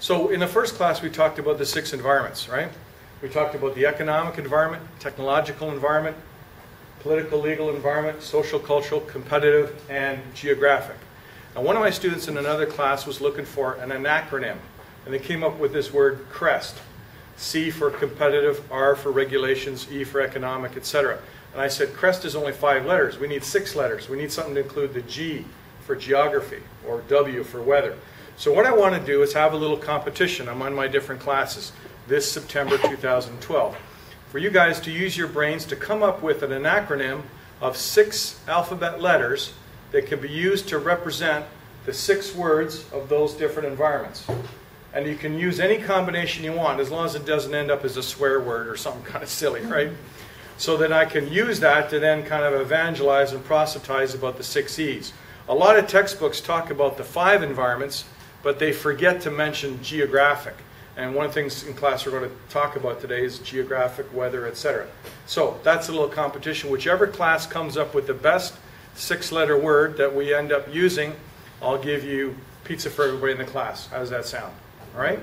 So in the first class, we talked about the six environments, right? We talked about the economic environment, technological environment, political, legal environment, social, cultural, competitive, and geographic. And one of my students in another class was looking for an acronym, and they came up with this word CREST. C for competitive, R for regulations, E for economic, etc. And I said, CREST is only five letters. We need six letters. We need something to include the G for geography or W for weather. So what I want to do is have a little competition among my different classes this September 2012 for you guys to use your brains to come up with an acronym of six alphabet letters that can be used to represent the six words of those different environments. And you can use any combination you want as long as it doesn't end up as a swear word or something kind of silly, right? So that I can use that to then kind of evangelize and proselytize about the six E's. A lot of textbooks talk about the five environments, but they forget to mention geographic. And one of the things in class we're going to talk about today is geographic, weather, etc. So that's a little competition. Whichever class comes up with the best six letter word that we end up using, I'll give you pizza for everybody in the class. How does that sound? All right?